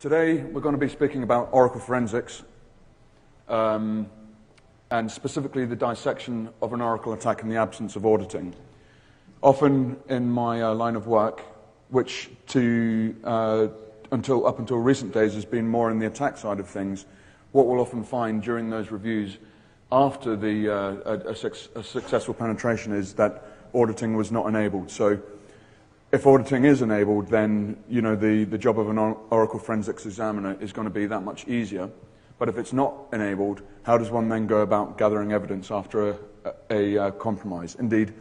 Today, we're going to be speaking about Oracle forensics, um, and specifically the dissection of an Oracle attack in the absence of auditing. Often in my uh, line of work, which to, uh, until, up until recent days has been more in the attack side of things, what we'll often find during those reviews after the, uh, a, a, a successful penetration is that auditing was not enabled. So if auditing is enabled, then you know, the, the job of an Oracle Forensics examiner is going to be that much easier. But if it's not enabled, how does one then go about gathering evidence after a, a, a compromise? Indeed,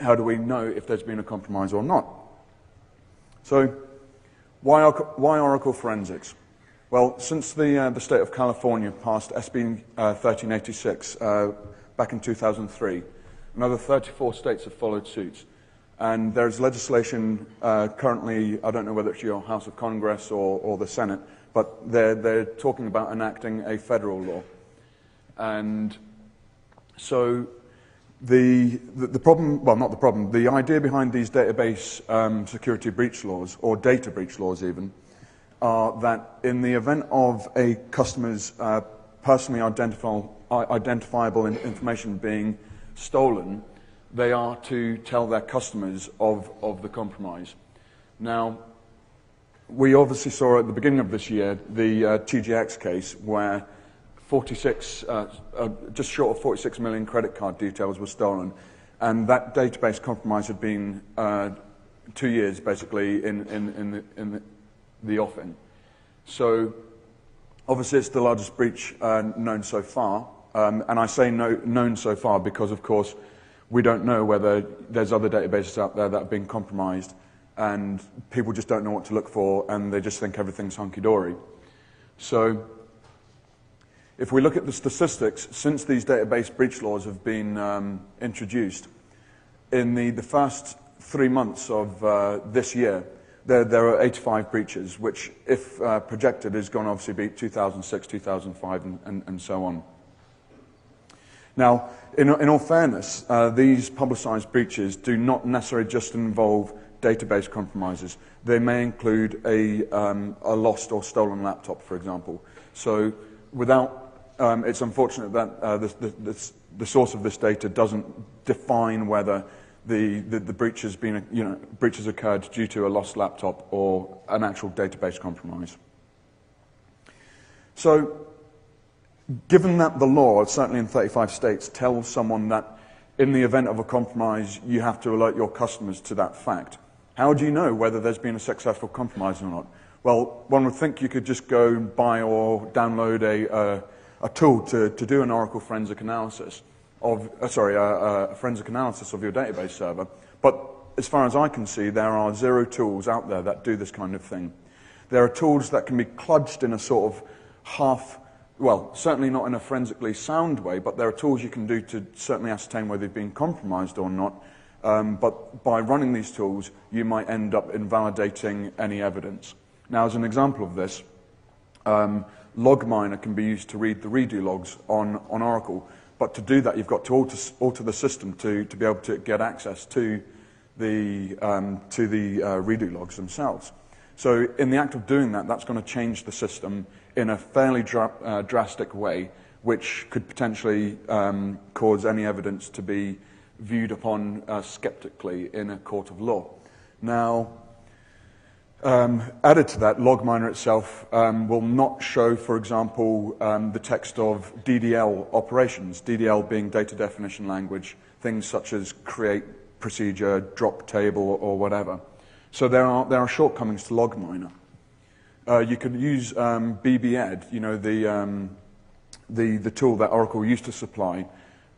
how do we know if there's been a compromise or not? So, why, why Oracle Forensics? Well, since the, uh, the state of California passed SB uh, 1386 uh, back in 2003, another 34 states have followed suit. And there's legislation uh, currently, I don't know whether it's your House of Congress or, or the Senate, but they're, they're talking about enacting a federal law. And so the, the, the, problem, well, not the problem, the idea behind these database um, security breach laws, or data breach laws even, are that in the event of a customer's uh, personally identifiable, identifiable information being stolen, they are to tell their customers of, of the compromise. Now, we obviously saw at the beginning of this year the uh, TJX case where 46, uh, uh, just short of 46 million credit card details were stolen, and that database compromise had been uh, two years basically in, in, in, the, in the, the offing. So, obviously, it's the largest breach uh, known so far, um, and I say no, known so far because, of course, we don't know whether there's other databases out there that have been compromised and people just don't know what to look for and they just think everything's hunky-dory. So if we look at the statistics, since these database breach laws have been um, introduced, in the, the first three months of uh, this year, there, there, are 85 breaches, which, if uh, projected, is going to obviously be 2006, 2005, and, and, and so on. Now, in, in all fairness, uh, these publicized breaches do not necessarily just involve database compromises. They may include a, um, a lost or stolen laptop, for example. So without, um, it's unfortunate that uh, the, the, the, source of this data doesn't define whether the, the, the breach has been, you know, occurred due to a lost laptop or an actual database compromise. So given that the law, certainly in 35 states, tells someone that in the event of a compromise, you have to alert your customers to that fact, how do you know whether there's been a successful compromise or not? Well, one would think you could just go buy or download a, uh, a tool to, to do an Oracle forensic analysis of, uh, sorry, uh, uh, a forensic analysis of your database server. But as far as I can see, there are zero tools out there that do this kind of thing. There are tools that can be clutched in a sort of half well, certainly not in a forensically sound way, but there are tools you can do to certainly ascertain whether they've been compromised or not. Um, but by running these tools, you might end up invalidating any evidence. Now, as an example of this, um, LogMiner can be used to read the redo logs on, on Oracle. But to do that, you've got to alter, alter the system to, to be able to get access to the, um, to the uh, redo logs themselves. So in the act of doing that, that's going to change the system in a fairly uh, drastic way, which could potentially um, cause any evidence to be viewed upon uh, skeptically in a court of law. Now, um, added to that, LogMiner itself um, will not show, for example, um, the text of DDL operations, DDL being data definition language, things such as create procedure, drop table, or whatever. So there are, there are shortcomings to LogMiner. Uh, you could use um, BBEd, you know, the, um, the, the tool that Oracle used to supply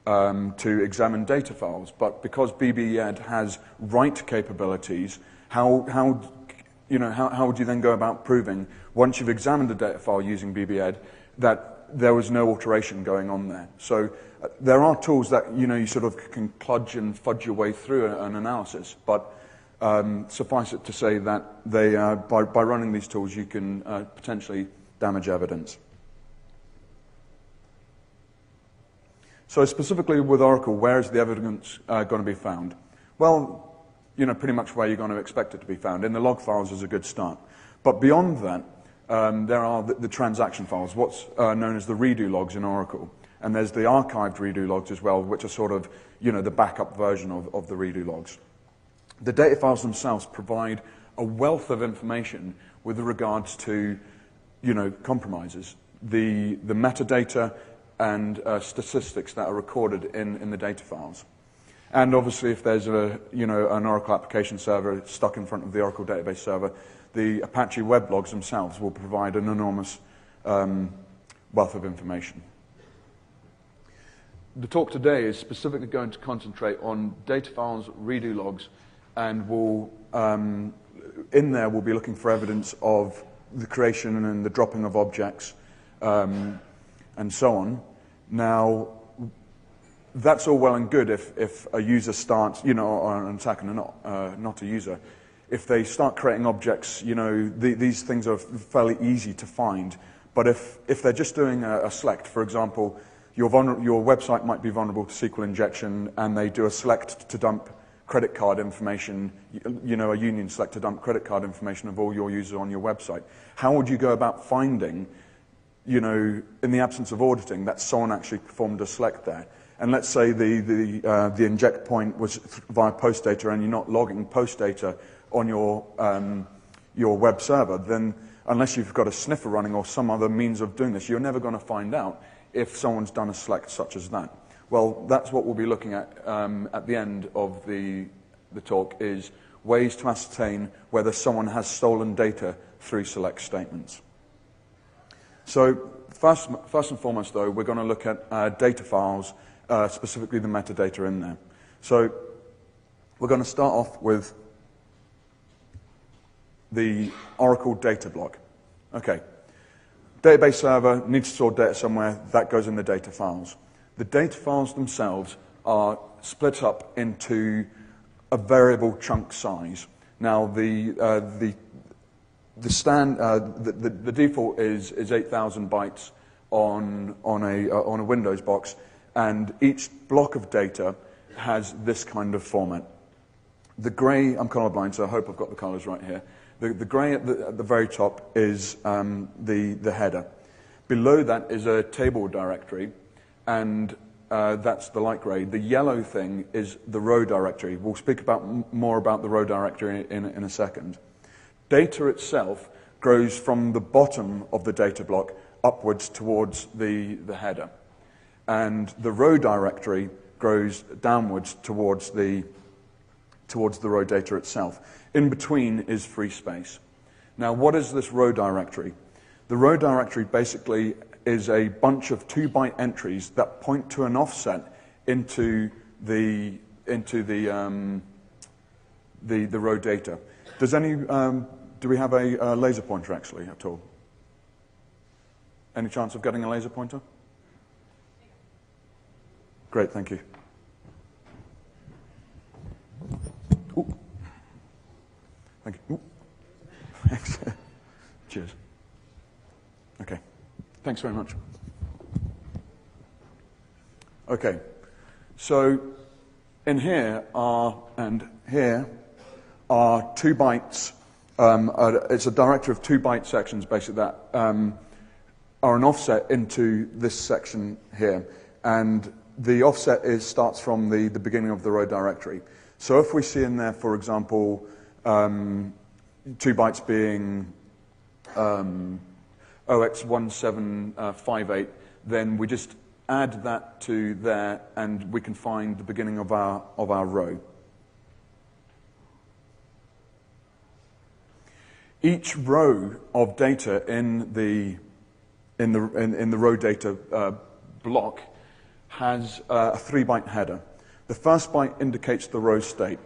um, to examine data files. But because BBEd has write capabilities, how, how, you know, how, how would you then go about proving, once you've examined a data file using BBEd, that there was no alteration going on there? So uh, there are tools that, you know, you sort of can kludge and fudge your way through an analysis, but um, suffice it to say that they, uh, by, by, running these tools, you can uh, potentially damage evidence. So specifically with Oracle, where is the evidence uh, going to be found? Well, you know, pretty much where you're going to expect it to be found. In the log files is a good start. But beyond that, um, there are the, the, transaction files, what's uh, known as the redo logs in Oracle. And there's the archived redo logs as well, which are sort of, you know, the backup version of, of the redo logs. The data files themselves provide a wealth of information with regards to, you know, compromises. The, the metadata and uh, statistics that are recorded in, in the data files. And obviously, if there's a, you know, an Oracle application server stuck in front of the Oracle database server, the Apache web logs themselves will provide an enormous um, wealth of information. The talk today is specifically going to concentrate on data files, redo logs, and we'll, um, in there we'll be looking for evidence of the creation and the dropping of objects um, and so on. Now, that's all well and good if, if a user starts, you know, or an attacker, not, uh, not a user. If they start creating objects, you know, the, these things are fairly easy to find. But if, if they're just doing a, a select, for example, your, your website might be vulnerable to SQL injection and they do a select to dump credit card information, you know, a union select to dump credit card information of all your users on your website. How would you go about finding, you know, in the absence of auditing, that someone actually performed a select there? And let's say the, the, uh, the inject point was via post data and you're not logging post data on your, um, your web server, then unless you've got a sniffer running or some other means of doing this, you're never going to find out if someone's done a select such as that. Well, that's what we'll be looking at um, at the end of the, the talk is ways to ascertain whether someone has stolen data through select statements. So first, first and foremost, though, we're going to look at uh, data files uh, specifically the metadata in there. So we're going to start off with the Oracle data block. Okay. Database server needs to store data somewhere. That goes in the data files. The data files themselves are split up into a variable chunk size. Now, the, uh, the, the, stand, uh, the, the, the, default is, is 8,000 bytes on, on, a, uh, on a Windows box. And each block of data has this kind of format. The grey, I'm colorblind, so I hope I've got the colors right here. The, the grey at the, at the, very top is um, the, the header. Below that is a table directory, and uh, that's the light grey. The yellow thing is the row directory. We'll speak about more about the row directory in, in a second. Data itself grows from the bottom of the data block upwards towards the, the header and the row directory grows downwards towards the, towards the row data itself. In between is free space. Now, what is this row directory? The row directory basically is a bunch of two byte entries that point to an offset into the, into the, um, the, the row data. Does any, um, do we have a, a laser pointer actually at all? Any chance of getting a laser pointer? Great, thank you. Ooh. Thank you. Ooh. Thanks. Cheers. Okay. Thanks very much. Okay. So in here are, and here are two bytes. Um, it's a director of two byte sections, basically, that um, are an offset into this section here. And the offset is, starts from the, the beginning of the row directory. So if we see in there, for example, um, two bytes being um, OX1758, then we just add that to there and we can find the beginning of our, of our row. Each row of data in the, in the, in, in the row data uh, block has uh, a three byte header. The first byte indicates the row state.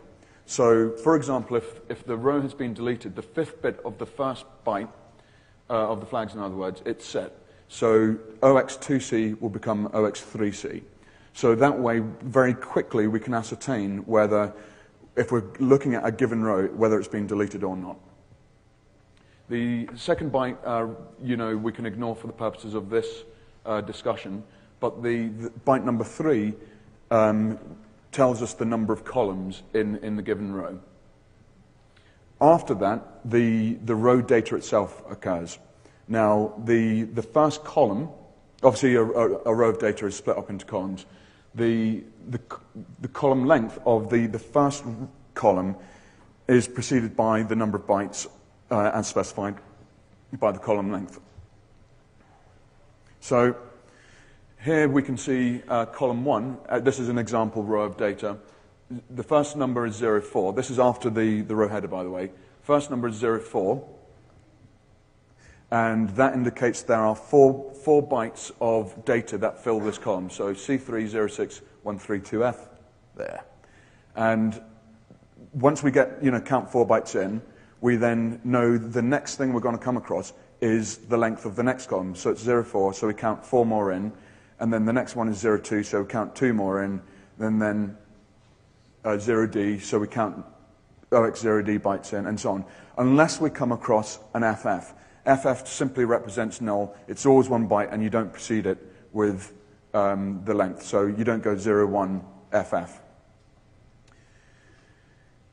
So, for example, if, if the row has been deleted, the fifth bit of the first byte, uh, of the flags in other words, it's set. So OX2C will become OX3C. So that way, very quickly, we can ascertain whether, if we're looking at a given row, whether it's been deleted or not. The second byte, uh, you know, we can ignore for the purposes of this uh, discussion. But the, the byte number three um, tells us the number of columns in, in the given row. After that, the, the row data itself occurs. Now, the, the first column, obviously a, a, a row of data is split up into columns. The, the, the column length of the, the first column is preceded by the number of bytes uh, as specified by the column length. So here we can see uh, column one. Uh, this is an example row of data. The first number is 04. This is after the, the row header, by the way. First number is 04. And that indicates there are four, four bytes of data that fill this column. So C306132F there. And once we get, you know, count four bytes in, we then know the next thing we're going to come across is the length of the next column. So it's 04, so we count four more in. And then the next one is 02, so we count two more in. And then uh, 0D, so we count OX0D bytes in, and so on. Unless we come across an FF. FF simply represents null. It's always one byte, and you don't precede it with um, the length. So you don't go 01 FF.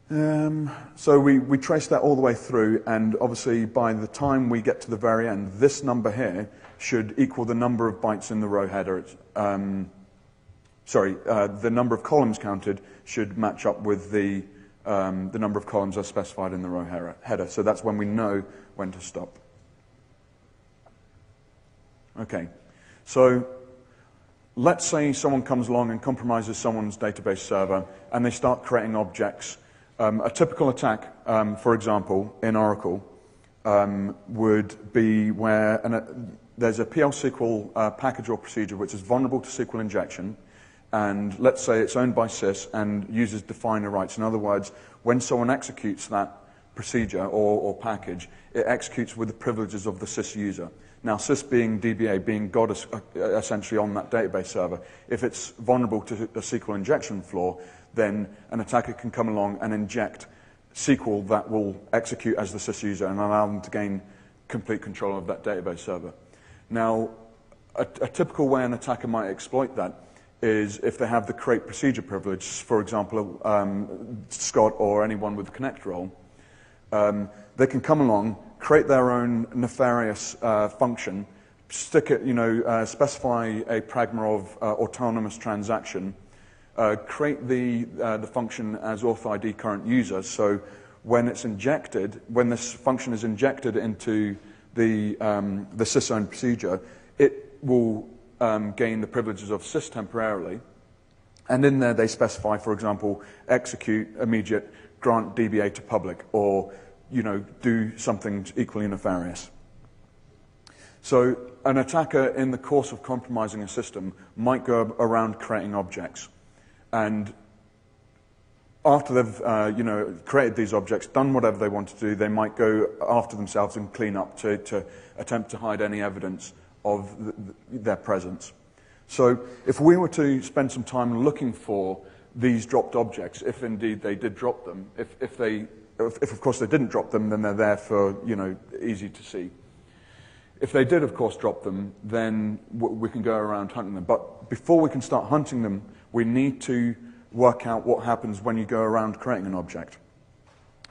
Um, so we, we trace that all the way through, and obviously by the time we get to the very end, this number here should equal the number of bytes in the row header. Um, sorry, uh, the number of columns counted should match up with the, um, the number of columns as specified in the row header. So that's when we know when to stop. Okay, so let's say someone comes along and compromises someone's database server, and they start creating objects um, a typical attack, um, for example, in Oracle, um, would be where an, uh, there's a PL/SQL uh, package or procedure which is vulnerable to SQL injection, and let's say it's owned by sys and uses definer rights. In other words, when someone executes that procedure or, or package, it executes with the privileges of the sys user. Now, sys being DBA, being God uh, essentially on that database server, if it's vulnerable to a SQL injection flaw, then an attacker can come along and inject SQL that will execute as the sys user and allow them to gain complete control of that database server. Now, a, a typical way an attacker might exploit that is if they have the create procedure privilege, for example, um, Scott or anyone with the connect role, um, they can come along, create their own nefarious uh, function, stick it, you know, uh, specify a pragma of uh, autonomous transaction, uh, create the, uh, the function as authID current user. So when it's injected, when this function is injected into the, um, the sysown procedure, it will um, gain the privileges of sys temporarily. And in there, they specify, for example, execute immediate, grant DBA to public, or you know, do something equally nefarious. So an attacker, in the course of compromising a system, might go around creating objects. And after they've uh, you know, created these objects, done whatever they want to do, they might go after themselves and clean up to, to attempt to hide any evidence of the, the, their presence. So if we were to spend some time looking for these dropped objects, if indeed they did drop them, if, if, they, if, if of course they didn't drop them, then they're there for, you know, easy to see. If they did, of course, drop them, then we can go around hunting them. But before we can start hunting them, we need to work out what happens when you go around creating an object.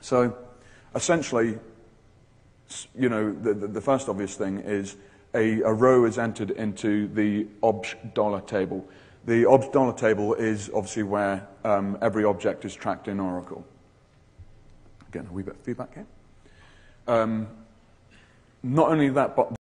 So essentially, you know, the, the, the first obvious thing is a, a, row is entered into the obj dollar table. The obj dollar table is obviously where um, every object is tracked in Oracle. Again, a wee bit of feedback here. Um, not only that, but